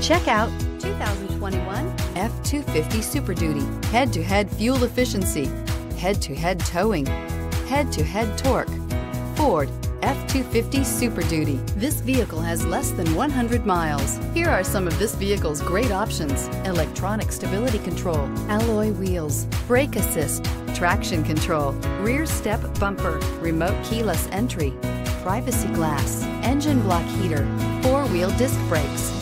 Check out 2021 F-250 Super Duty. Head-to-head fuel efficiency, head-to-head towing, head-to-head torque. Ford F-250 Super Duty. This vehicle has less than 100 miles. Here are some of this vehicle's great options. Electronic stability control, alloy wheels, brake assist, traction control, rear step bumper, remote keyless entry, privacy glass, engine block heater, four-wheel disc brakes,